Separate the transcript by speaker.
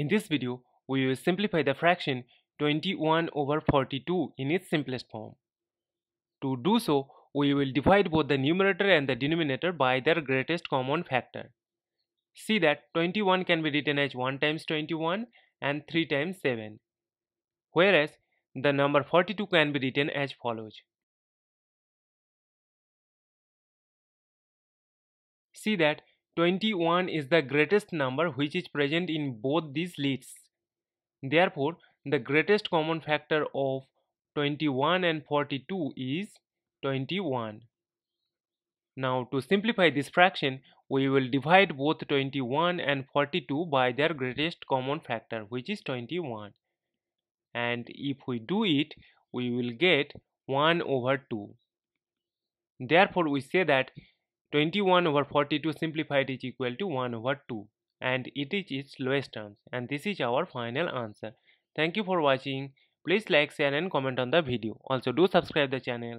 Speaker 1: In this video, we will simplify the fraction 21 over 42 in its simplest form. To do so, we will divide both the numerator and the denominator by their greatest common factor. See that 21 can be written as 1 times 21 and 3 times 7, whereas the number 42 can be written as follows. See that 21 is the greatest number which is present in both these lists. Therefore, the greatest common factor of 21 and 42 is 21. Now to simplify this fraction, we will divide both 21 and 42 by their greatest common factor which is 21. And if we do it, we will get 1 over 2. Therefore, we say that 21 over 42 simplified is equal to 1 over 2 and it is its lowest terms and this is our final answer. Thank you for watching. Please like, share and comment on the video. Also do subscribe the channel.